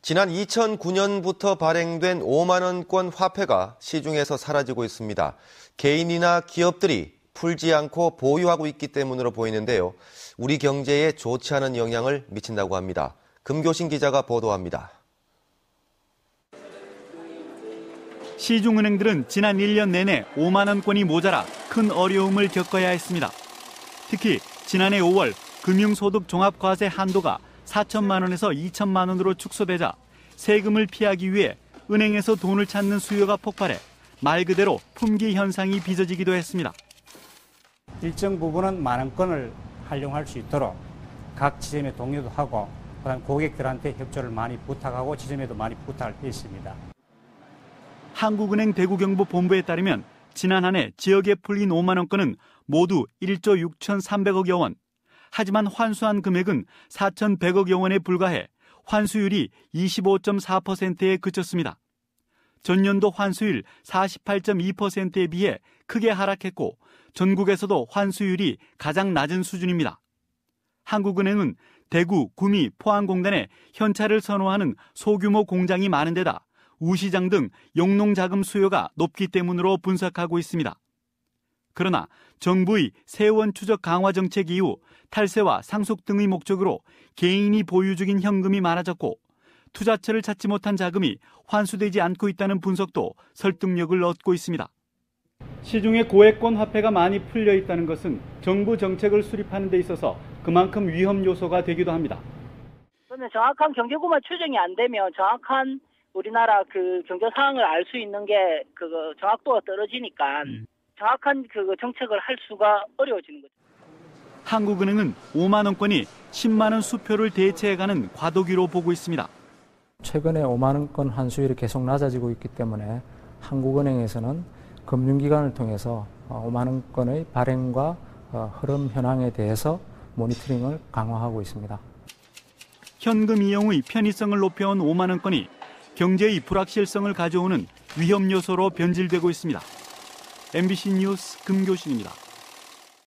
지난 2009년부터 발행된 5만원권 화폐가 시중에서 사라지고 있습니다. 개인이나 기업들이 풀지 않고 보유하고 있기 때문으로 보이는데요. 우리 경제에 좋지 않은 영향을 미친다고 합니다. 금교신 기자가 보도합니다. 시중은행들은 지난 1년 내내 5만 원권이 모자라 큰 어려움을 겪어야 했습니다. 특히 지난해 5월 금융소득 종합과세 한도가 4천만 원에서 2천만 원으로 축소되자 세금을 피하기 위해 은행에서 돈을 찾는 수요가 폭발해 말 그대로 품귀 현상이 빚어지기도 했습니다. 일정 부분은 만 원권을 활용할 수 있도록 각 지점에 동료도 하고 그다음 고객들한테 협조를 많이 부탁하고 지점에도 많이 부탁을 했습니다. 한국은행 대구경보본부에 따르면 지난 한 해 지역에 풀린 5만 원권은 모두 1조 6,300억여 원. 하지만 환수한 금액은 4,100억여 원에 불과해 환수율이 25.4%에 그쳤습니다. 전년도 환수율 48.2%에 비해 크게 하락했고 전국에서도 환수율이 가장 낮은 수준입니다. 한국은행은 대구, 구미, 포항공단에 현찰을 선호하는 소규모 공장이 많은 데다 우시장 등 영농자금 수요가 높기 때문으로 분석하고 있습니다. 그러나 정부의 세원 추적 강화 정책 이후 탈세와 상속 등의 목적으로 개인이 보유 중인 현금이 많아졌고 투자처를 찾지 못한 자금이 환수되지 않고 있다는 분석도 설득력을 얻고 있습니다. 시중에 고액권 화폐가 많이 풀려 있다는 것은 정부 정책을 수립하는 데 있어서 그만큼 위험 요소가 되기도 합니다. 그러면 정확한 경제구만 추정이 안 되면 정확한 우리나라 그 경제 상황을 알 수 있는 게 그거 정확도가 떨어지니까 정확한 그 정책을 할 수가 어려워지는 거죠. 한국은행은 5만 원권이 10만 원 수표를 대체해가는 과도기로 보고 있습니다. 최근에 5만 원권 환수율이 계속 낮아지고 있기 때문에 한국은행에서는 금융기관을 통해서 5만 원권의 발행과 흐름 현황에 대해서 모니터링을 강화하고 있습니다. 현금 이용의 편의성을 높여온 5만 원권이 경제의 불확실성을 가져오는 위험 요소로 변질되고 있습니다. MBC 뉴스 금교신입니다.